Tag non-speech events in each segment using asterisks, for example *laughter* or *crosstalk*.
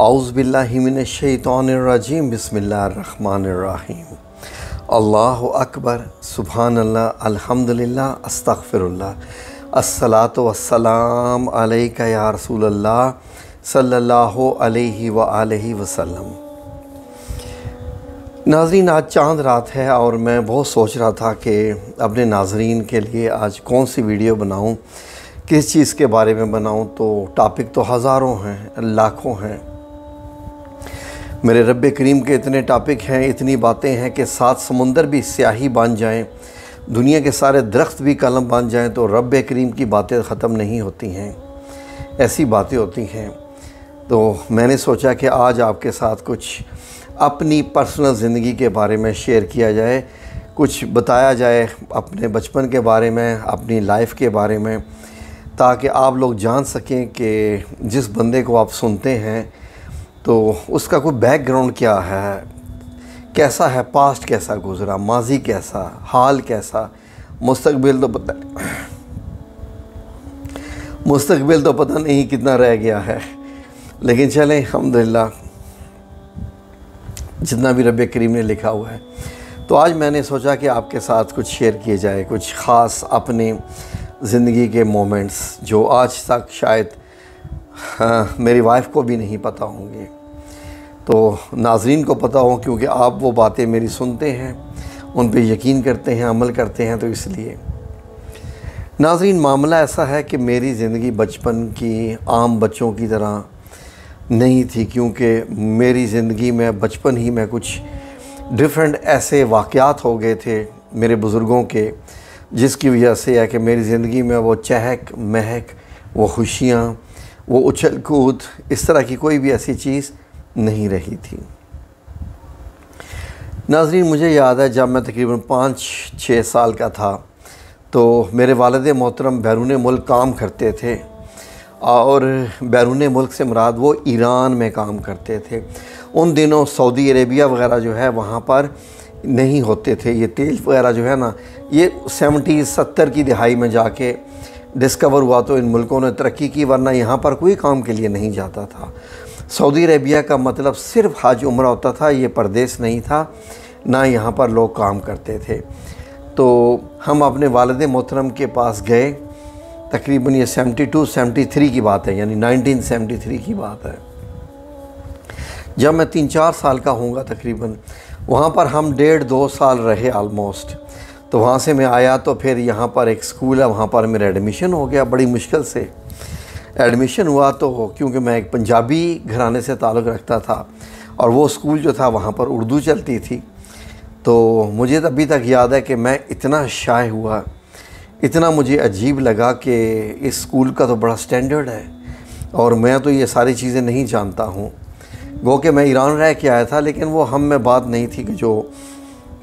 आउज़बिल्लिमिनशैतरजीम बसमीम अल्लाह अकबर सुबहान अल्लाह अल्हम्दुलिल्लाह अस्तगफिरुल्लाह अस्सलातु वस्सलाम अलैका या रसूल अल्लाह सल्लल्लाहु अलैहि व आलिहि वसल्लम नाजरीन आज चाँद रात है और मैं बहुत सोच रहा था कि अपने नाजरीन के लिए आज कौन सी वीडियो बनाऊँ, किस चीज़ के बारे में बनाऊँ। तो टॉपिक तो हज़ारों हैं, लाखों हैं। मेरे रब करीम के इतने टॉपिक हैं, इतनी बातें हैं कि सात समुंदर भी स्याही बन जाएँ, दुनिया के सारे दरख्त भी कलम बन जाएँ तो रब करीम की बातें ख़त्म नहीं होती हैं। ऐसी बातें होती हैं। तो मैंने सोचा कि आज आपके साथ कुछ अपनी पर्सनल ज़िंदगी के बारे में शेयर किया जाए, कुछ बताया जाए अपने बचपन के बारे में, अपनी लाइफ के बारे में, ताकि आप लोग जान सकें कि जिस बंदे को आप सुनते हैं तो उसका कोई बैकग्राउंड क्या है? कैसा है? पास्ट कैसा गुज़रा? माजी कैसा? हाल कैसा? मुस्तकबिल तो पता *clears throat* मुस्तकबिल तो पता नहीं कितना रह गया है। लेकिन चलें अलहमदिल्ला जितना भी रब करीम ने लिखा हुआ है। तो आज मैंने सोचा कि आपके साथ कुछ शेयर किए जाए, कुछ ख़ास अपने ज़िंदगी के मोमेंट्स जो आज तक शायद हाँ, मेरी वाइफ को भी नहीं पता होंगे। तो नाजरीन को पता हो क्योंकि आप वो बातें मेरी सुनते हैं उन पे यकीन करते हैं अमल करते हैं तो इसलिए। नाजरीन मामला ऐसा है कि मेरी ज़िंदगी बचपन की आम बच्चों की तरह नहीं थी क्योंकि मेरी ज़िंदगी में बचपन ही में कुछ डिफरेंट ऐसे वाक़ात हो गए थे मेरे बुज़ुर्गों के जिसकी वजह से है कि मेरी ज़िंदगी में वो चहक महक वो खुशियाँ वो उछल कूद, इस तरह की कोई भी ऐसी चीज़ नहीं रही थी। नाजरीन, मुझे याद है जब मैं तकरीबन पाँच छः साल का था तो मेरे वालद मोहतरम बैरून मुल्क काम करते थे और बैरून मुल्क से मुराद वो ईरान में काम करते थे। उन दिनों सऊदी अरेबिया वगैरह जो है वहाँ पर नहीं होते थे। ये तेल वगैरह जो है ना, ये सेवेंटी सत्तर की दिहाई में जाके डिस्कवर हुआ तो इन मुल्कों ने तरक्की की, वरना यहाँ पर कोई काम के लिए नहीं जाता था। सऊदी अरेबिया का मतलब सिर्फ़ हज उम्र होता था, ये प्रदेश नहीं था, ना यहाँ पर लोग काम करते थे। तो हम अपने वालद मोहतरम के पास गए, तकरीबन ये 72 73 की बात है, यानी 1973 की बात है। जब मैं तीन चार साल का हूँगा तकरीबन, वहाँ पर हम डेढ़ दो साल रहे आलमोस्ट तो वहाँ से मैं आया तो फिर यहाँ पर एक स्कूल है, वहाँ पर मेरा एडमिशन हो गया बड़ी मुश्किल से। एडमिशन हुआ तो क्योंकि मैं एक पंजाबी घराने से ताल्लुक़ रखता था और वो स्कूल जो था वहाँ पर उर्दू चलती थी। तो मुझे अभी तक याद है कि मैं इतना शाय हुआ, इतना मुझे अजीब लगा कि इस स्कूल का तो बड़ा स्टैंडर्ड है और मैं तो ये सारी चीज़ें नहीं जानता हूँ। गो कि मैं ईरान रह के आया था, लेकिन वो हम में बात नहीं थी कि जो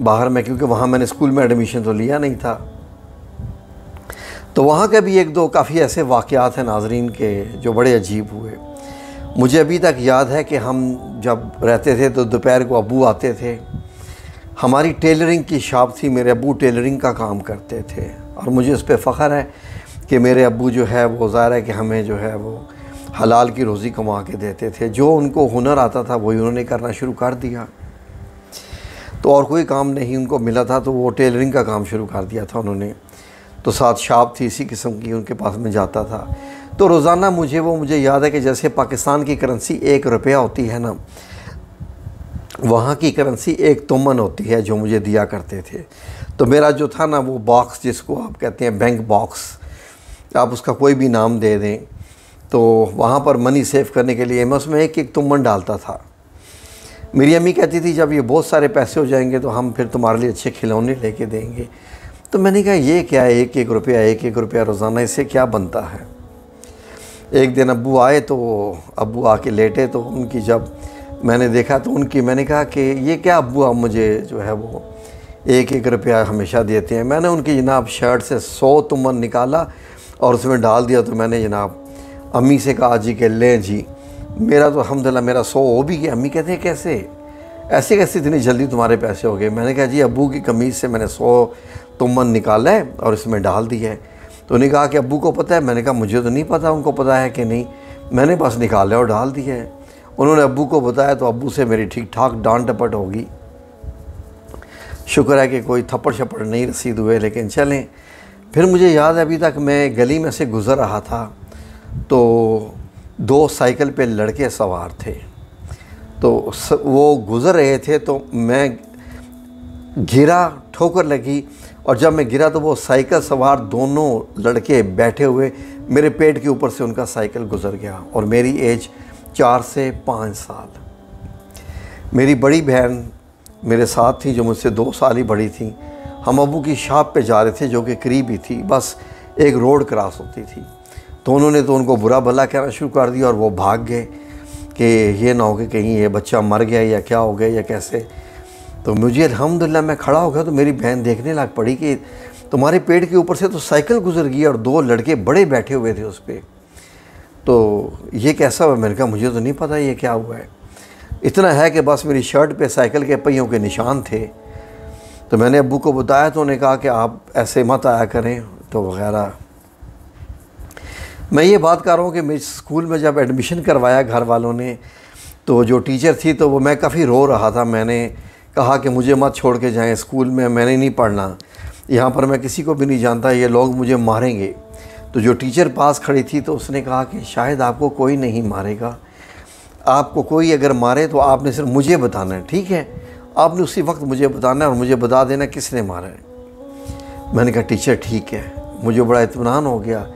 बाहर में, क्योंकि वहाँ मैंने स्कूल में एडमिशन तो लिया नहीं था। तो वहाँ के भी एक दो काफ़ी ऐसे वाक़ात हैं नाजरीन के, जो बड़े अजीब हुए। मुझे अभी तक याद है कि हम जब रहते थे तो दोपहर को अबू आते थे। हमारी टेलरिंग की शॉप थी, मेरे अबू टेलरिंग का काम करते थे। और मुझे उस पर फ़ख्र है कि मेरे अबू जो है, वो ज़ाहिर है कि हमें जो है, वो हलाल की रोज़ी कमा के देते थे। जो उनको हुनर आता था, वही उन्होंने करना शुरू कर दिया। तो और कोई काम नहीं उनको मिला था तो वो टेलरिंग का काम शुरू कर दिया था उन्होंने। तो साथ शॉप थी इसी किस्म की, उनके पास में जाता था। तो रोज़ाना मुझे, वो मुझे याद है कि जैसे पाकिस्तान की करेंसी एक रुपया होती है ना, वहाँ की करेंसी एक तुमन होती है जो मुझे दिया करते थे। तो मेरा जो था ना, वो बॉक्स जिसको आप कहते हैं बैंक बॉक्स आप उसका कोई भी नाम दे दें तो वहाँ पर मनी सेव करने के लिए मैं उसमें एक एक तुमन डालता था। मेरी अम्मी कहती थी, जब ये बहुत सारे पैसे हो जाएँगे तो हम फिर तुम्हारे लिए अच्छे खिलौने लेके देंगे। तो मैंने कहा, ये क्या है? एक एक रुपया, एक एक रुपया रोज़ाना, इससे क्या बनता है? एक दिन अबू आए तो अबू आके लेटे तो उनकी जब मैंने देखा तो उनकी, मैंने कहा कि, ये क्या अबू आप मुझे जो है वो एक एक रुपया हमेशा देते हैं? मैंने उनकी जनाब शर्ट से सौ तुमन निकाला और उसमें डाल दिया तो मैंने जनाब अम्मी से कहा, जी के, लें जी। मेरा तो अलहमदिल्ला मेरा सौ हो भी गया। अम्मी कहते हैं, कैसे? ऐसे कैसे इतनी जल्दी तुम्हारे पैसे हो गए? मैंने कहा, जी अबू की कमीज़ से मैंने सौ तुमन निकाला है और इसमें डाल दिया है। तो उन्हें कहा कि अबू को पता है? मैंने कहा, मुझे तो नहीं पता, उनको पता है कि नहीं। मैंने बस निकाला और डाल दिया है। उन्होंने अब्बू को बताया तो अब्बू से मेरी ठीक ठाक डांट टपट होगी शुक्र है कि कोई थप्पड़ शप्पड़ नहीं रसीद हुए, लेकिन चलें। फिर मुझे याद है, अभी तक मैं गली में से गुज़र रहा था तो दो साइकिल पे लड़के सवार थे। तो वो गुज़र रहे थे तो मैं गिरा ठोकर लगी और जब मैं गिरा तो वो साइकिल सवार दोनों लड़के बैठे हुए मेरे पेट के ऊपर से उनका साइकिल गुज़र गया और मेरी एज चार से पाँच साल। मेरी बड़ी बहन मेरे साथ थी, जो मुझसे दो साल ही बड़ी थी। हम अबू की शॉप पे जा रहे थे, जो कि करीब ही थी। बस एक रोड क्रॉस होती थी। तो उन्होंने तो उनको बुरा भला कहना शुरू कर दिया और वो भाग गए कि ये ना हो कि कहीं ये बच्चा मर गया या क्या हो गया या कैसे। तो मुझे अलहमदिल्ला मैं खड़ा हो गया तो मेरी बहन देखने लग पड़ी कि तुम्हारे पेट के ऊपर से तो साइकिल गुजर गई और दो लड़के बड़े बैठे हुए थे उस पर तो ये कैसा हुआ? मैंने कहा, मुझे तो नहीं पता ये क्या हुआ है। इतना है कि बस मेरी शर्ट पे साइकिल के पहियों के निशान थे। तो मैंने अबू को बताया तो उन्हें कहा कि आप ऐसे मत आया करें तो वगैरह मैं ये बात कर रहा हूँ कि मेरे स्कूल में जब एडमिशन करवाया घर वालों ने तो जो टीचर थी तो वो मैं काफ़ी रो रहा था। मैंने कहा कि मुझे मत छोड़ के जाएँ स्कूल में, मैंने नहीं पढ़ना। यहाँ पर मैं किसी को भी नहीं जानता, ये लोग मुझे मारेंगे। तो जो टीचर पास खड़ी थी तो उसने कहा कि शायद आपको कोई नहीं मारेगा। आपको कोई अगर मारे तो आपने सिर्फ़ मुझे बताना है, ठीक है? आपने उसी वक्त मुझे बताना है और मुझे बता देना किसने मारा है। मैंने कहा, टीचर, ठीक है। मुझे बड़ा इतमान हो गया।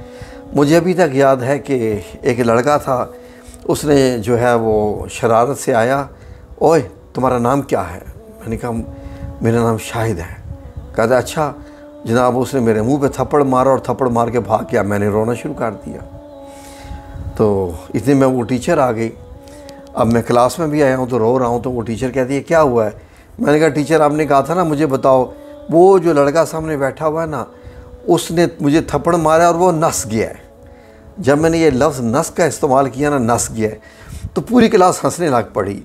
मुझे अभी तक याद है कि एक लड़का था, उसने जो है वो शरारत से आया, ओए, तुम्हारा नाम क्या है? मैंने कहा, मेरा नाम शाहिद है। कहता अच्छा जनाब, उसने मेरे मुँह पे थप्पड़ मारा और थप्पड़ मार के भाग गया, मैंने रोना शुरू कर दिया। तो इतने में वो टीचर आ गई। अब मैं क्लास में भी आया हूँ तो रो रहा हूँ तो वो टीचर कहती है, क्या हुआ है? मैंने कहा, टीचर, आपने कहा था ना, मुझे बताओ। वो जो लड़का सामने बैठा हुआ है ना उसने मुझे थप्पड़ मारा और वो नस गया है। जब मैंने ये लफ्ज़, नस का इस्तेमाल किया ना, नस गया है तो पूरी क्लास हंसने लग पड़ी।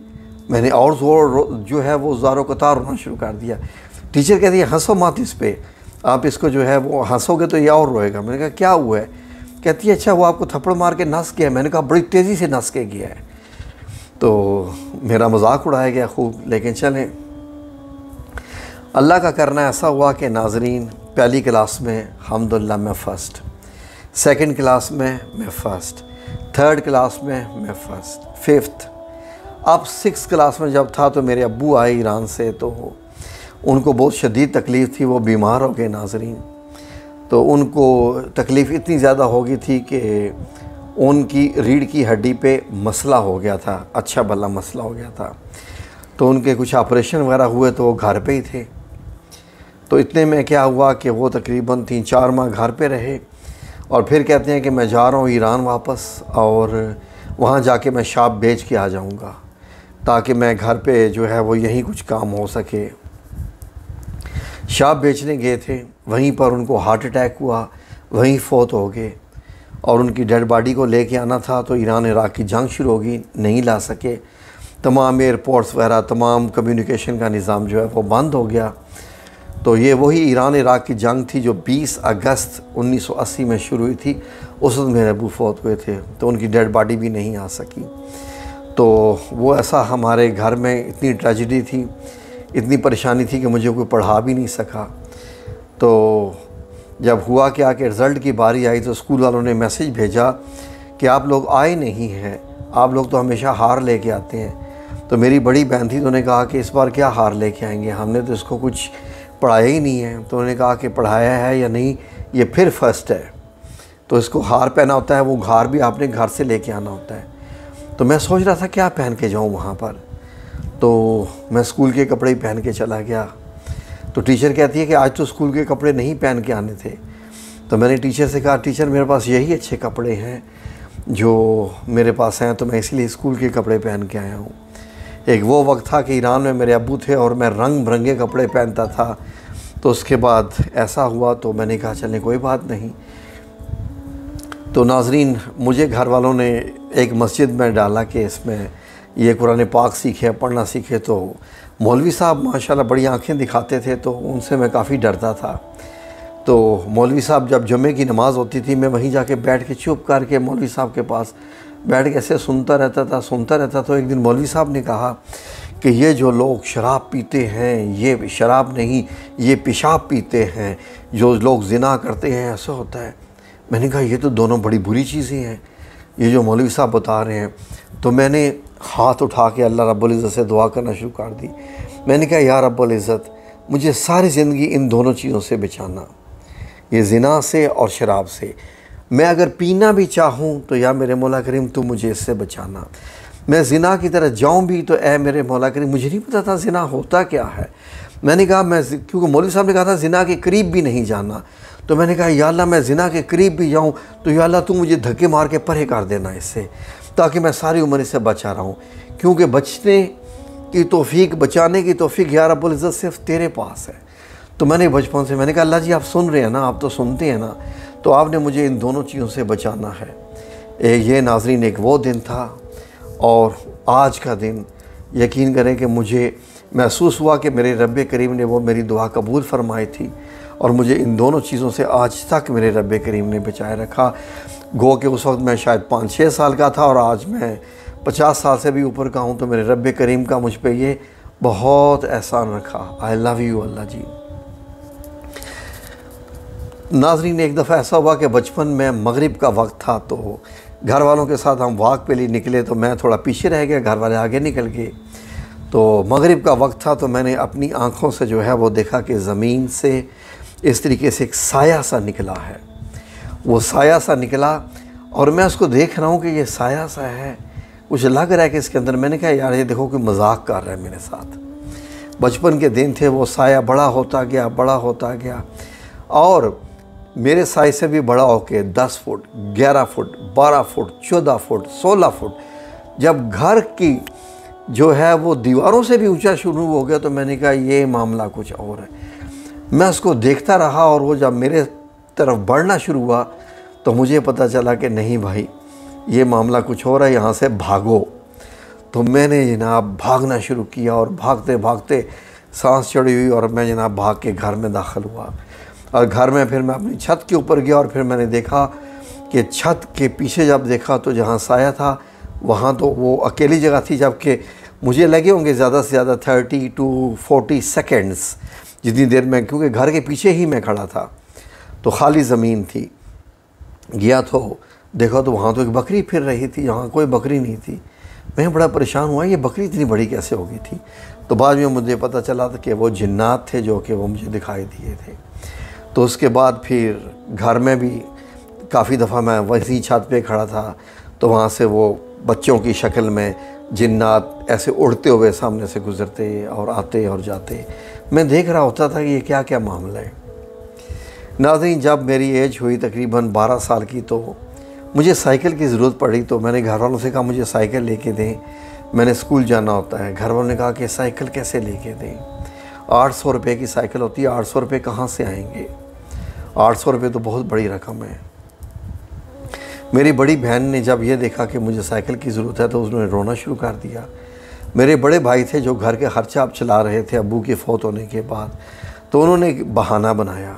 मैंने और ज़ोर जो है वो ज़ारो कतार रोना शुरू कर दिया। टीचर कहती है, हंसो मत इस पर आप इसको जो है वो हंसोगे तो ये और रोएगा। मैंने कहा, क्या हुआ है? कहती है अच्छा वो आपको थप्पड़ मार के नस गया मैंने कहा, बड़ी तेज़ी से नस के गया है। तो मेरा मज़ाक उड़ाया गया खूब, लेकिन चलें। अल्लाह का करना ऐसा हुआ कि नाजरीन पहली क्लास में हमदुल्ला मैं फ़र्स्ट, सेकंड क्लास में मैं फ़र्स्ट, थर्ड क्लास में मैं फ़र्स्ट, फिफ्थ। अब सिक्स क्लास में जब था तो मेरे अबू आए ईरान से तो उनको बहुत शदीद तकलीफ़ थी, वो बीमार हो गए नाजरीन। तो उनको तकलीफ़ इतनी ज़्यादा हो गई थी कि उनकी, रीढ़ की हड्डी पे मसला हो गया था अच्छा भला मसला हो गया था। तो उनके कुछ ऑपरेशन वगैरह हुए तो वो घर पे ही थे। तो इतने में क्या हुआ कि वो तकरीबन तीन चार माह घर पे रहे और फिर कहते हैं कि मैं जा रहा हूँ ईरान वापस और वहाँ जाके मैं शाप बेच के आ जाऊँगा ताकि मैं घर पे जो है वो यहीं कुछ काम हो सके। शाप बेचने गए थे, वहीं पर उनको हार्ट अटैक हुआ, वहीं फौत हो गए और उनकी डेड बॉडी को लेके आना था तो ईरान इराक की जंग शुरू होगी, नहीं ला सके। तमाम एयरपोर्ट्स वगैरह, तमाम कम्युनिकेशन का निज़ाम जो है वो बंद हो गया। तो ये वही ईरान इराक की जंग थी जो 20 अगस्त 1980 में शुरू हुई थी। उस वक्त मेरे अबू फौत हुए थे तो उनकी डेड बॉडी भी नहीं आ सकी। तो वो ऐसा हमारे घर में इतनी ट्रेजिडी थी, इतनी परेशानी थी कि मुझे कोई पढ़ा भी नहीं सका। तो जब हुआ क्या कि रिज़ल्ट की बारी आई तो स्कूल वालों ने मैसेज भेजा कि आप लोग आए नहीं हैं, आप लोग तो हमेशा हार लेके आते हैं। तो मेरी बड़ी बहन थी तो उन्होंने कहा कि इस बार क्या हार लेके आएँगे? हमने तो इसको कुछ पढ़ाया ही नहीं है। तो उन्होंने कहा कि पढ़ाया है या नहीं, ये फिर फ़र्स्ट है। तो इसको हार पहना होता है, वो घर भी आपने घर से लेके आना होता है। तो मैं सोच रहा था, क्या पहन के जाऊँ वहाँ पर? तो मैं स्कूल के कपड़े ही पहन के चला गया। तो टीचर कहती है कि आज तो स्कूल के कपड़े नहीं पहन के आने थे। तो मैंने टीचर से कहा, टीचर, मेरे पास यही अच्छे कपड़े हैं जो मेरे पास हैं तो मैं इसलिए स्कूल के कपड़े पहन के आया हूँ। एक वो वक्त था कि ईरान में मेरे अबू थे और मैं रंग बिरंगे कपड़े पहनता था। तो उसके बाद ऐसा हुआ तो मैंने कहा चलें कोई बात नहीं। तो नाजरीन, मुझे घर वालों ने एक मस्जिद में डाला कि इसमें ये कुरान पाक सीखे, पढ़ना सीखे। तो मौलवी साहब माशाल्लाह बड़ी आँखें दिखाते थे तो उनसे मैं काफ़ी डरता था। तो मौलवी साहब जब जुमे की नमाज़ होती थी, मैं वहीं जाके बैठ के चुप करके मौलवी साहब के पास बैठ के ऐसे सुनता रहता था, सुनता रहता तो एक दिन मौलवी साहब ने कहा कि ये जो लोग शराब पीते हैं, ये शराब नहीं, ये पेशाब पीते हैं, जो लोग जिना करते हैं, ऐसा होता है। मैंने कहा, ये तो दोनों बड़ी बुरी चीज़ें हैं। ये जो मौलवी साहब बता रहे हैं तो मैंने हाथ उठा के अल्लाह रब्बुल इज़्ज़त से दुआ करना शुरू कर दी। मैंने कहा यार रब्बुल इज़्ज़त, मुझे सारी ज़िंदगी इन दोनों चीज़ों से बचाना, ये जना से और शराब से। मैं अगर पीना भी चाहूँ तो या मेरे मौला करीम, तू मुझे इससे बचाना। मैं ज़िना की तरह जाऊँ भी तो ए मेरे मौला करीम, मुझे नहीं पता था ज़िना होता क्या है। मैंने कहा, मैं क्योंकि मौलवी साहब ने कहा था, ज़िना के करीब भी नहीं जाना। तो मैंने कहा, या अल्लाह, मैं ज़िना के करीब भी जाऊँ तो या अल्लाह, तू मुझे धक्के मार के परे कर देना इससे, ताकि मैं सारी उम्र इससे बचा रहा। हूँ क्योंकि बचने की तोफ़ी बचाने की तोफ़ी या रब्बुल सिर्फ़ तेरे पास है। तो मैंने बचपन से, मैंने कहा, अल्लाह जी, आप सुन रहे हैं ना, आप तो सुनते हैं ना। तो आपने मुझे इन दोनों चीज़ों से बचाना है। ए, ये नाजरीन एक वो दिन था और आज का दिन। यकीन करें कि मुझे महसूस हुआ कि मेरे रब करीम ने वो मेरी दुआ कबूल फरमाई थी और मुझे इन दोनों चीज़ों से आज तक मेरे रब करीम ने बचाए रखा। गो के उस वक्त मैं शायद पाँच छः साल का था और आज मैं पचास साल से भी ऊपर का हूँ तो मेरे रब करीम का मुझ पर ये बहुत एहसान रखा। आई लव यू अल्लाह जी। नाजरीन, एक दफ़ा ऐसा हुआ कि बचपन में मगरिब का वक्त था तो घर वालों के साथ हम वाक पे लिए निकले तो मैं थोड़ा पीछे रह गया घर वाले आगे निकल गए। तो मगरिब का वक्त था तो मैंने अपनी आँखों से जो है वो देखा कि ज़मीन से इस तरीके से एक साया सा निकला है। वो साया सा निकला और मैं उसको देख रहा हूँ कि ये साया सा है। कुछ लग रहा है कि इसके अंदर मैंने कहा, यार, ये देखो कि मज़ाक कर रहा है मेरे साथ। बचपन के दिन थे वो साया बड़ा होता गया, बड़ा होता गया और मेरे साइज़ से भी बड़ा होके दस फुट, ग्यारह फुट, बारह फुट, चौदह फुट, सोलह फुट, जब घर की जो है वो दीवारों से भी ऊँचा शुरू हो गया तो मैंने कहा, ये मामला कुछ और है। मैं उसको देखता रहा और वो जब मेरे तरफ़ बढ़ना शुरू हुआ तो मुझे पता चला कि नहीं भाई, ये मामला कुछ रहा है, यहाँ से भागो। तो मैंने जनाब भागना शुरू किया और भागते भागते सांस चढ़ी हुई और मैं जनाब भाग के घर में दाखिल हुआ। और घर में फिर मैं अपनी छत के ऊपर गया और फिर मैंने देखा कि छत के पीछे जब देखा तो जहाँ साया था, वहाँ तो वो अकेली जगह थी, जबकि मुझे लगे होंगे ज़्यादा से ज़्यादा थर्टी टू फोर्टी सेकेंड्स जितनी देर में, क्योंकि घर के पीछे ही मैं खड़ा था। तो खाली ज़मीन थी। गया तो देखा तो वहाँ तो एक बकरी फिर रही थी, यहाँ कोई बकरी नहीं थी। मैं बड़ा परेशान हुआ, ये बकरी इतनी बड़ी कैसे हो गई थी? तो बाद में मुझे पता चला था कि वो जिन्नात थे जो कि वो मुझे दिखाई दिए थे। तो उसके बाद फिर घर में भी काफ़ी दफ़ा मैं वही छत पे खड़ा था तो वहाँ से वो बच्चों की शक्ल में जिन्नात ऐसे उड़ते हुए सामने से गुज़रते और आते और जाते। मैं देख रहा होता था कि ये क्या क्या मामला है। नाजरीन, जब मेरी एज हुई तकरीबन 12 साल की तो मुझे साइकिल की ज़रूरत पड़ी तो मैंने घर वालों से कहा, मुझे साइकिल लेके दें। मैंने स्कूल जाना होता है। घर वालों ने कहा कि, साइकिल कैसे लेके दें? आठ सौ रुपये की साइकिल होती है, आठ सौ रुपये कहाँ से आएँगे? आठ सौ रुपये तो बहुत बड़ी रकम है। मेरी बड़ी बहन ने जब ये देखा कि मुझे साइकिल की ज़रूरत है तो उसने रोना शुरू कर दिया। मेरे बड़े भाई थे जो घर के खर्चा आप चला रहे थे अबू के फौत होने के बाद तो उन्होंने एक बहाना बनाया।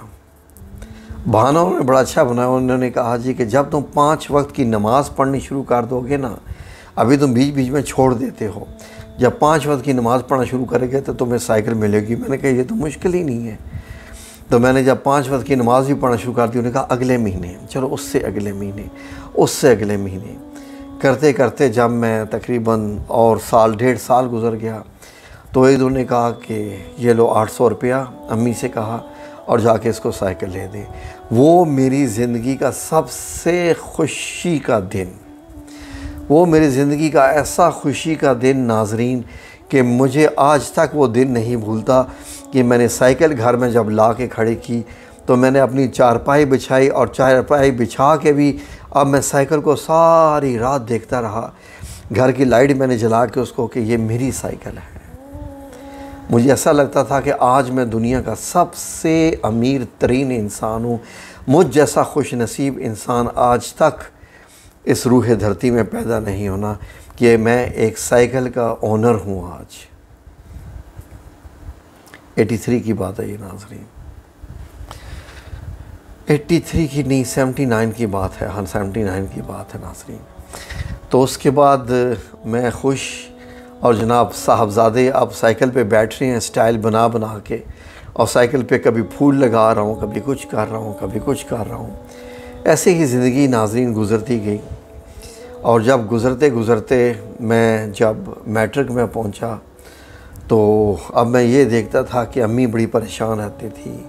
बहाना उन्होंने बड़ा अच्छा बनाया। उन्होंने कहा, जी, कि जब तुम पाँच वक्त की नमाज़ पढ़नी शुरू कर दोगे ना, अभी तुम बीच बीच में छोड़ देते हो। जब पाँच वक्त की नमाज़ पढ़ना शुरू करेंगे तो तुम्हें साइकिल मिलेगी। मैंने कहा, ये तो मुश्किल ही नहीं है। तो मैंने जब पाँच वक्त की नमाज़ भी पढ़ना शुरू कर दी, उन्होंने कहा, अगले महीने, चलो उससे अगले महीने, उससे अगले महीने। करते करते जब मैं तकरीबन और साल, डेढ़ साल गुज़र गया तो एक ने कहा कि ये लो आठ सौ रुपया, अम्मी से कहा, और जाके इसको साइकिल ले दें। वो मेरी ज़िंदगी का सबसे खुशी का दिन, वो मेरी ज़िंदगी का ऐसा खुशी का दिन, नाजरीन, कि मुझे आज तक वो दिन नहीं भूलता। कि मैंने साइकिल घर में जब ला के खड़ी की तो मैंने अपनी चारपाई बिछाई और चारपाई बिछा के भी अब मैं साइकिल को सारी रात देखता रहा। घर की लाइट मैंने जला के उसको कि ये मेरी साइकिल है। मुझे ऐसा लगता था कि आज मैं दुनिया का सबसे अमीर, तरीन इंसान हूँ। मुझ जैसा खुश नसीब इंसान आज तक इस रूह धरती में पैदा नहीं होना कि मैं एक साइकिल का ओनर हूँ आज। 83 की बात है ये नाजरीन। 83 की नहीं 79 की बात है। हाँ 79 की बात है नासरीन तो उसके बाद मैं खुश और जनाब साहबजादे अब साइकिल पे बैठ रहे हैं, स्टाइल बना बना के, और साइकिल पे कभी फूल लगा रहा हूँ, कभी कुछ कर रहा हूँ, कभी कुछ कर रहा हूँ। ऐसे ही ज़िंदगी नाजरीन गुज़रती गई। और जब गुज़रते गुज़रते मैं, जब मैट्रिक में पहुँचा तो अब मैं ये देखता था कि अम्मी बड़ी परेशान रहती थी,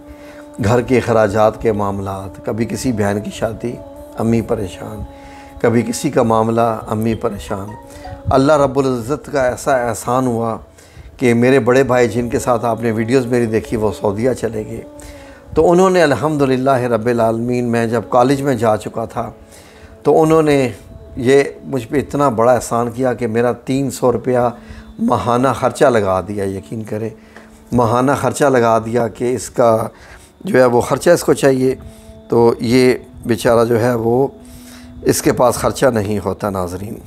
घर के अखराज के मामला कभी किसी बहन की शादी, अम्मी परेशान, कभी किसी का मामला, अम्मी परेशान। अल्लाह रब्ज़त का ऐसा एहसान हुआ कि मेरे बड़े भाई जिनके साथ आपने वीडियोस मेरी देखी, वो सऊदीया चले गए। तो उन्होंने अल्हम्दुलिल्लाह रब्बिल आलमीन, मैं जब कॉलेज में जा चुका था तो उन्होंने ये मुझ पर इतना बड़ा एहसान किया कि मेरा तीन सौ रुपया माहाना ख़र्चा लगा दिया, यकीन करें। माहाना ख़र्चा लगा दिया कि इसका जो है वो ख़र्चा इसको चाहिए। तो ये बेचारा जो है वो इसके पास ख़र्चा नहीं होता नाजरीन।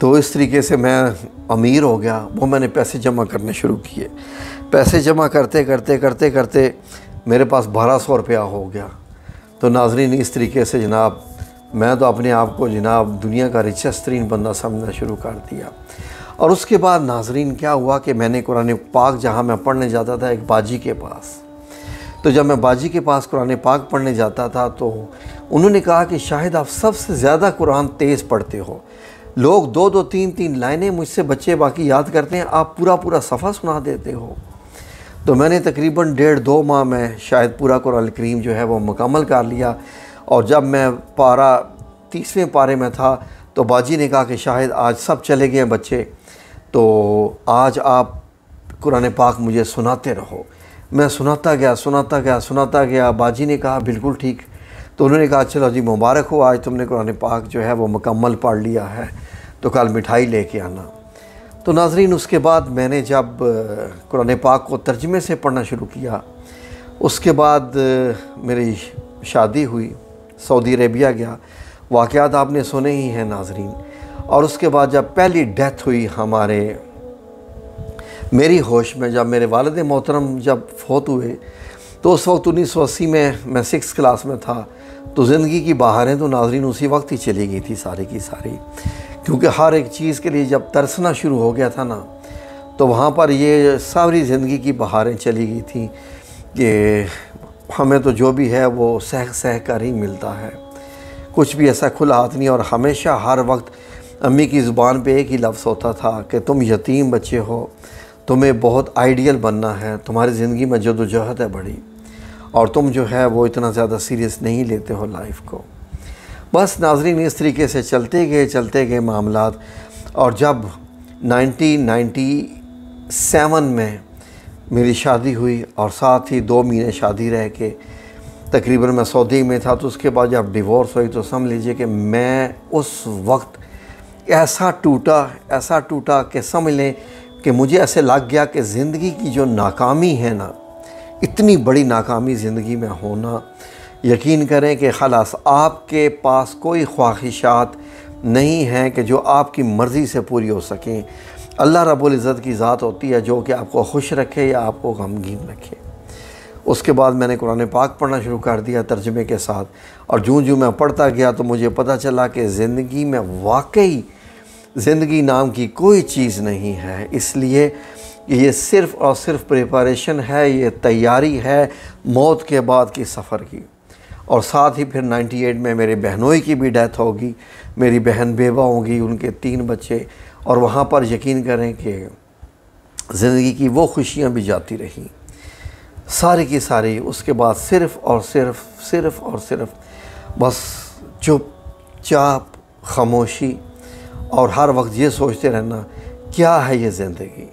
तो इस तरीके से मैं अमीर हो गया। वो मैंने पैसे जमा करने शुरू किए। पैसे जमा करते करते करते करते मेरे पास बारह सौ रुपया हो गया। तो नाजरीन, इस तरीके से जनाब मैं तो अपने आप को जनाब दुनिया का रिचेस्ट तरीन बंदा समझना शुरू कर दिया। और उसके बाद नाजरीन, क्या हुआ कि मैंने कुरान पाक जहाँ मैं पढ़ने जाता था, एक बाजी के पास। तो जब मैं बाजी के पास कुरान पाक पढ़ने जाता था तो उन्होंने कहा कि शायद आप सबसे ज़्यादा कुरान तेज़ पढ़ते हो। लोग दो दो तीन तीन लाइनें मुझसे बच्चे बाकी याद करते हैं, आप पूरा पूरा सफ़ा सुना देते हो। तो मैंने तकरीबन डेढ़ दो माह में शायद पूरा कुरान करीम जो है वो मुकम्मल कर लिया। और जब मैं पारा, तीसवें पारे में था तो बाजी ने कहा कि शायद आज सब चले गए बच्चे। तो आज आप कुरान पाक मुझे सुनाते रहो। मैं सुनाता गया सुनाता गया सुनाता गया। बाजी ने कहा, बिल्कुल ठीक। तो उन्होंने कहा, चलो जी, मुबारक हो, आज तुमने कुरान पाक जो है वो मुकम्मल पढ़ लिया है। तो कल मिठाई लेके आना। तो नाजरीन, उसके बाद मैंने जब कुरान पाक को तर्जमे से पढ़ना शुरू किया, उसके बाद मेरी शादी हुई। सऊदी अरेबिया गया। वाक़ात आपने सुने ही हैं नाजरीन। और उसके बाद जब पहली डेथ हुई हमारे, मेरी होश में जब मेरे वालद मोहतरम जब फोत हुए तो उस वक्त उन्नीस सौ अस्सी में मैं सिक्स क्लास में था। तो ज़िंदगी की बहारें तो नाजरीन उसी वक्त ही चली गई थी सारी की सारी। क्योंकि हर एक चीज़ के लिए जब तरसना शुरू हो गया था ना तो वहाँ पर ये सारी ज़िंदगी की बहारें चली गई थी कि हमें तो जो भी है, वो सह सह कर ही मिलता है। कुछ भी ऐसा खुला हाथ नहीं, और हमेशा हर वक्त अम्मी की ज़ुबान पे एक ही लफ्ज़ होता था कि तुम यतीम बच्चे हो, तुम्हें बहुत आइडियल बनना है, तुम्हारी ज़िंदगी में जदोजहद है बड़ी, और तुम जो है, वो इतना ज़्यादा सीरियस नहीं लेते हो लाइफ को। बस नाजरीन, इस तरीके से चलते गए चलते गए मामला और जब 1997 में मेरी शादी हुई और साथ ही दो महीने शादी रह के तकरीबन मैं सऊदी में था तो उसके बाद जब डिवोर्स हुई तो समझ लीजिए कि मैं उस वक्त ऐसा टूटा ऐसा टूटा कि समझ लें कि मुझे ऐसे लग गया कि ज़िंदगी की जो नाकामी है ना, इतनी बड़ी नाकामी ज़िंदगी में होना। यकीन करें कि खलास आपके पास कोई ख्वाहिशात नहीं हैं कि जो आपकी मर्ज़ी से पूरी हो सकें। अल्लाह रब्बुल इज़्ज़त की ज़ात होती है जो कि आपको खुश रखे या आपको गमगीन रखे। उसके बाद मैंने कुरान पाक पढ़ना शुरू कर दिया तर्जमे के साथ। और जूँ जूँ मैं पढ़ता गया तो मुझे पता चला कि ज़िंदगी में वाकई ज़िंदगी नाम की कोई चीज़ नहीं है। इसलिए ये सिर्फ़ और सिर्फ़ प्रिपरेशन है, ये तैयारी है मौत के बाद की सफ़र की। और साथ ही फिर 98 में मेरे बहनोई की भी डेथ होगी, मेरी बहन बेवा होगी, उनके तीन बच्चे और वहाँ पर यकीन करें कि ज़िंदगी की वो खुशियाँ भी जाती रहीं। सारी की सारी, उसके बाद सिर्फ़ और सिर्फ़, सिर्फ़ और सिर्फ़ बस चुप चाप खामोशी और हर वक्त ये सोचते रहना, क्या है ये ज़िंदगी?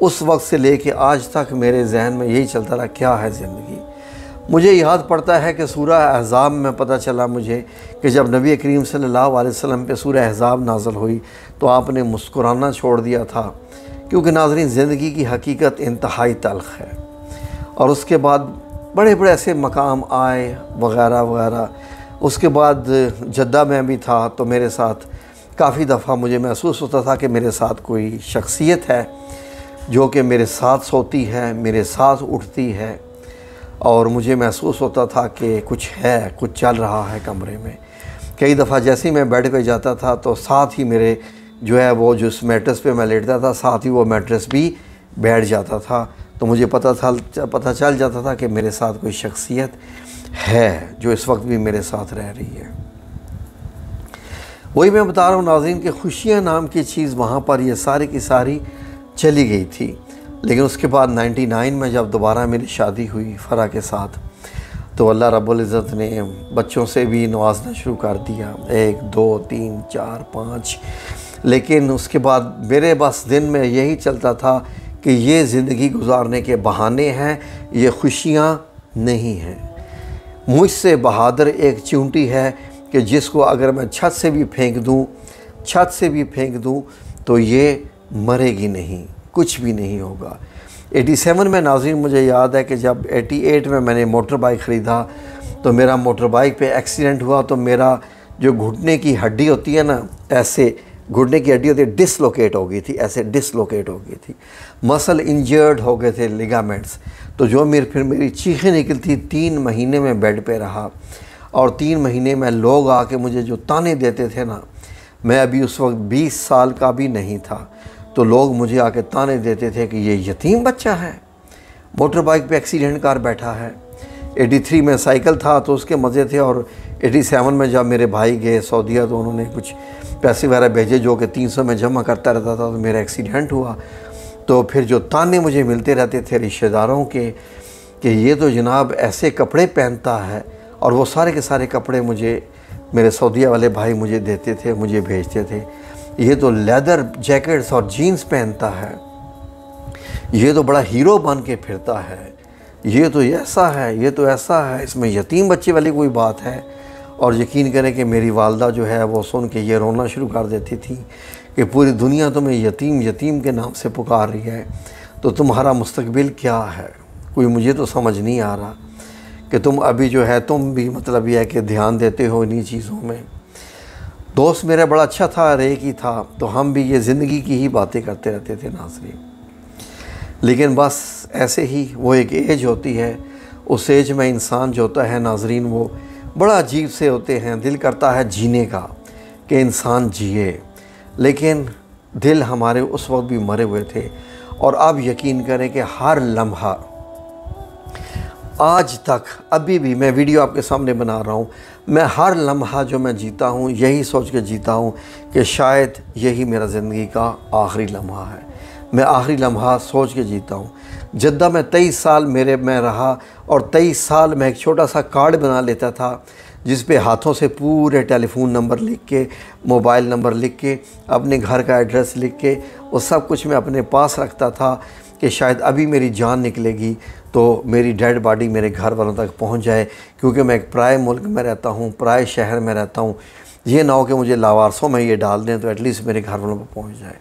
उस वक्त से लेके आज तक मेरे जहन में यही चलता रहा, क्या है ज़िंदगी? मुझे याद पड़ता है कि सूरह अहज़ाब में पता चला मुझे कि जब नबी करीम सल्लल्लाहु अलैहि वसल्लम पे सूरह अहज़ाब नाजल हुई तो आपने मुस्कुराना छोड़ दिया था, क्योंकि नाजरीन, ज़िंदगी की हकीकत इंतहाई तलख है। और उसके बाद बड़े बड़े ऐसे मकाम आए, वगैरह वगैरह। उसके बाद जद्दा में भी था तो मेरे साथ काफ़ी दफ़ा मुझे महसूस होता था कि मेरे साथ कोई शख्सियत है, जो कि मेरे साथ सोती है, मेरे साथ उठती है। और मुझे महसूस होता था कि कुछ है, कुछ चल रहा है कमरे में। कई दफ़ा जैसे ही मैं बेड पे जाता था तो साथ ही मेरे जो है वो जिस मैट्रेस पे मैं लेटता था, साथ ही वो मैट्रेस भी बैठ जाता था। तो मुझे पता था पता चल जाता था कि मेरे साथ कोई शख्सियत है जो इस वक्त भी मेरे साथ रह रही है। वही मैं बता रहा हूँ नाजीन कि खुशियाँ नाम की चीज़ वहाँ पर ये सारी की सारी चली गई थी। लेकिन उसके बाद 99 में जब दोबारा मेरी शादी हुई फ़रा के साथ तो अल्लाह रब्बुल इज़्ज़त ने बच्चों से भी नवाजना शुरू कर दिया। एक, दो, तीन, चार, पाँच लेकिन उसके बाद मेरे बस दिन में यही चलता था कि ये ज़िंदगी गुजारने के बहाने हैं, ये खुशियाँ नहीं हैं। मुझसे बहादुर एक चिंटी है कि जिसको अगर मैं छत से भी फेंक दूँ, छत से भी फेंक दूँ तो ये मरेगी नहीं, कुछ भी नहीं होगा। 87 में नाजिन मुझे याद है कि जब 88 में मैंने मोटर बाइक ख़रीदा तो मेरा मोटर बाइक पे एक्सीडेंट हुआ तो मेरा जो घुटने की हड्डी होती है ना, ऐसे घुटने की हड्डी होती डिसलोकेट हो गई थी, ऐसे डिसलोकेट हो गई थी। मसल इंजर्ड हो गए थे लिगामेंट्स तो जो मेरे, फिर मेरी चीखें निकलती तीन महीने में बेड पे रहा। और तीन महीने में लोग आके मुझे जो ताने देते थे ना, मैं अभी उस वक्त 20 साल का भी नहीं था। तो लोग मुझे आके ताने देते थे कि ये यतीम बच्चा है मोटर बाइक पे एक्सीडेंट कार बैठा है। 83 में साइकिल था तो उसके मज़े थे और 87 में जब मेरे भाई गए सऊदीया तो उन्होंने कुछ पैसे वगैरह भेजे जो कि 300 में जमा करता रहता था तो मेरा एक्सीडेंट हुआ। तो फिर जो ताने मुझे मिलते रहते थे रिश्तेदारों के, कि ये तो जनाब ऐसे कपड़े पहनता है और वो सारे के सारे कपड़े मुझे, मेरे सऊदीया वाले भाई मुझे देते थे, मुझे भेजते थे। ये तो लेदर जैकेट्स और जीन्स पहनता है। ये तो बड़ा हीरो बन के फिरता है। ये तो ऐसा है, ये तो ऐसा है। इसमें यतीम बच्चे वाली कोई बात है? और यकीन करें कि मेरी वालदा जो है, वो सुन के ये रोना शुरू कर देती थी कि पूरी दुनिया तुम्हें यतीम यतीम के नाम से पुकार रही है। तो तुम्हारा मुस्तकबिल क्या है? कोई मुझे तो समझ नहीं आ रहा कि तुम अभी जो है, तुम भी मतलब यह है कि ध्यान देते हो इन्हीं चीज़ों में। दोस्त मेरा बड़ा अच्छा था, रेक ही था तो हम भी ये ज़िंदगी की ही बातें करते रहते थे नाजरीन। लेकिन बस ऐसे ही वो एक एज होती है। उस एज में इंसान जो होता है नाजरीन, वो बड़ा अजीब से होते हैं। दिल करता है जीने का कि इंसान जिए। लेकिन दिल हमारे उस वक्त भी मरे हुए थे और अब यकीन करें कि हर लम्हा, आज तक अभी भी मैं वीडियो आपके सामने बना रहा हूँ। मैं हर लम्हा जो मैं जीता हूँ, यही सोच के जीता हूँ कि शायद यही मेरा ज़िंदगी का आखिरी लम्हा है। मैं आखिरी लम्हा सोच के जीता हूँ। जद्दा में तेईस साल मेरे में रहा और तेईस साल मैं एक छोटा सा कार्ड बना लेता था, जिस पे हाथों से पूरे टेलीफोन नंबर लिख के, मोबाइल नंबर लिख के, अपने घर का एड्रेस लिख के, वो सब कुछ मैं अपने पास रखता था कि शायद अभी मेरी जान निकलेगी तो मेरी डेड बॉडी मेरे घर वालों तक पहुँच जाए, क्योंकि मैं एक प्राय मुल्क में रहता हूँ, प्राय शहर में रहता हूँ। ये ना हो कि मुझे लावारसों में ये डाल दें तो एटलीस्ट मेरे घर वालों पर पहुँच जाए।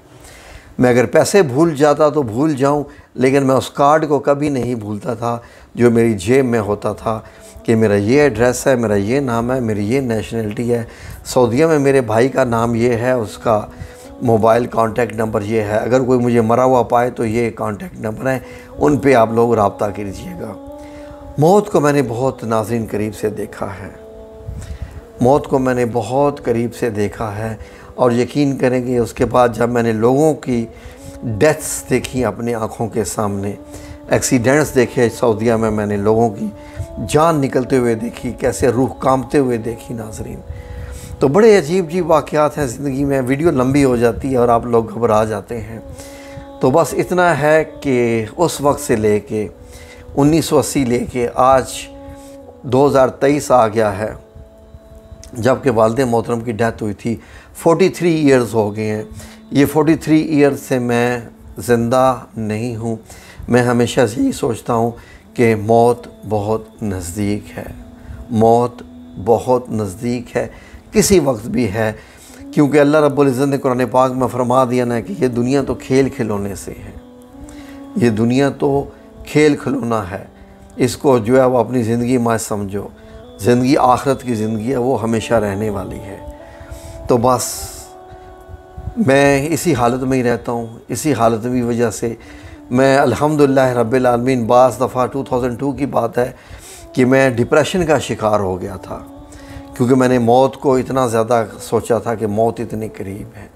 मैं अगर पैसे भूल जाता तो भूल जाऊँ, लेकिन मैं उस कार्ड को कभी नहीं भूलता था जो मेरी जेब में होता था कि मेरा ये एड्रेस है, मेरा ये नाम है, मेरी ये नेशनलिटी है। सऊदीया में मेरे भाई का नाम ये है, उसका मोबाइल कांटेक्ट नंबर ये है। अगर कोई मुझे मरा हुआ पाए तो ये कांटेक्ट नंबर है। उन पे आप लोग रबता कीजिएगा। मौत को मैंने बहुत नाजिन करीब से देखा है। मौत को मैंने बहुत करीब से देखा है। और यकीन करेंगे उसके बाद जब मैंने लोगों की डेथ्स देखी अपनी आँखों के सामने एक्सीडेंट्स देखे सऊदीया में मैंने लोगों की जान निकलते हुए देखी, कैसे रूह कामते हुए देखी नाजरीन। तो बड़े अजीब अजीब वाक़ात हैं ज़िंदगी में, वीडियो लंबी हो जाती है और आप लोग घबरा जाते हैं। तो बस इतना है कि उस वक्त से ले कर उन्नीस सौ अस्सी ले कर आज 2023 आ गया है, जबकि वालद मोहतरम की डेथ हुई थी। 43 ईयर्स हो गए हैं। ये 43 ईयर्स से मैं ज़िंदा नहीं हूँ। मैं हमेशा से यही सोचता हूँ कि मौत बहुत नज़दीक है। मौत बहुत नज़दीक है। किसी वक्त भी है, क्योंकि अल्लाह रब्बुल इज़्ज़त ने कुरान पाक में फरमा दिया ना कि ये दुनिया तो खेल खिलौने से है। ये दुनिया तो खेल खिलौना है। इसको जो है वो अपनी ज़िंदगी में समझो। ज़िंदगी आखरत की ज़िंदगी है, वो हमेशा रहने वाली है। तो बस, मैं इसी हालत में ही रहता हूँ, इसी हालत की वजह से मैं अल्हम्दुलिल्लाह रब्बिल आलमीन बाज़ दफ़ा 2002 की बात है कि मैं डिप्रेशन का शिकार हो गया था, क्योंकि मैंने मौत को इतना ज़्यादा सोचा था कि मौत इतनी करीब है।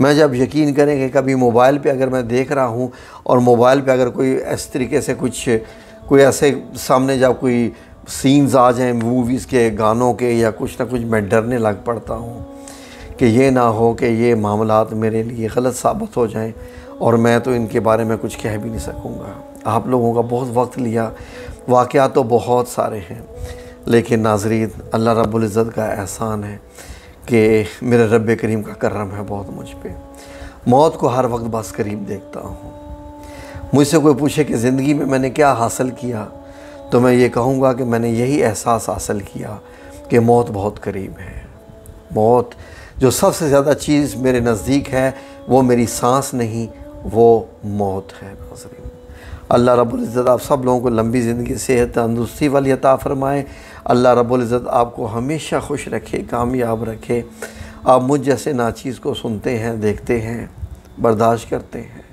मैं जब यकीन करें कि कभी मोबाइल पे अगर मैं देख रहा हूँ और मोबाइल पे अगर कोई इस तरीके से कुछ, कोई ऐसे सामने जब कोई सीन्स आ जाएँ, मूवीज़ के, गानों के, या कुछ ना कुछ मैं डरने लग पड़ता हूँ कि ये ना हो कि ये मामला मेरे लिए गलत साबित हो जाएँ और मैं तो इनके बारे में कुछ कह भी नहीं सकूँगा। आप लोगों का बहुत वक्त लिया। वाक़ तो बहुत सारे हैं, लेकिन नाजरीन, अल्लाह रब्ज़त का एहसान है कि मेरे रब करीम का करम है बहुत मुझ पर मौत को हर वक्त बस करीब देखता हूँ। मुझसे कोई पूछे कि ज़िंदगी में मैंने क्या हासिल किया तो मैं ये कहूँगा कि मैंने यही एहसास हासिल किया कि मौत बहुत करीब है। मौत जो सबसे ज़्यादा चीज़ मेरे नज़दीक है, वो मेरी सांस नहीं, वो मौत है, नाजरीन। अल्लाह रब्ज़त आप सब लोगों को लंबी ज़िंदगी, सेहत तंदुरुस्ती वाली अता फ़रमाए। अल्लाह रब्ज़त आपको हमेशा खुश रखे, कामयाब रखे। आप मुझ जैसे नाचीज़ को सुनते हैं, देखते हैं, बर्दाश्त करते हैं।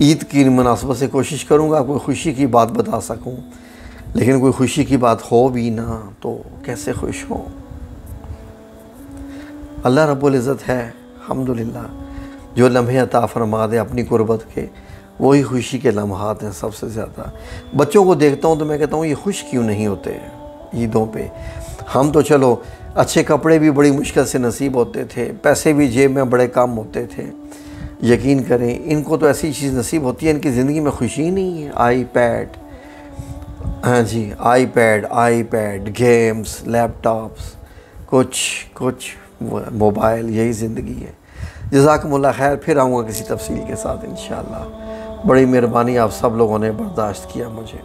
ईद की मुनासबत से कोशिश करूँगा, कोई ख़ुशी की बात बता सकूँ, लेकिन कोई ख़ुशी की बात हो भी ना तो कैसे खुश हो? अल्लाह रब्ज़त है हमदुलिल्लाह जो लम्हे अता फरमा दे अपनी कुर्बत के, वही खुशी के लम्हात हैं सबसे ज़्यादा। बच्चों को देखता हूँ तो मैं कहता हूँ, ये खुश क्यों नहीं होते ईदों पे? हम तो चलो, अच्छे कपड़े भी बड़ी मुश्किल से नसीब होते थे, पैसे भी जेब में बड़े कम होते थे। यकीन करें, इनको तो ऐसी चीज़ नसीब होती है, इनकी ज़िंदगी में खुशी ही नहीं है। आई पैड हाँ जी iPad iPad games, laptops, कुछ कुछ। मोबाइल, यही ज़िंदगी है। जजाकमल्ला खैर, फिर आऊँगा किसी तफसील के साथ इन बड़ी मेहरबानी आप सब लोगों ने बर्दाश्त किया मुझे।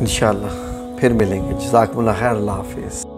इन फिर मिलेंगे। जजाकमल्ला खैर, अल्लाह हाफिज़।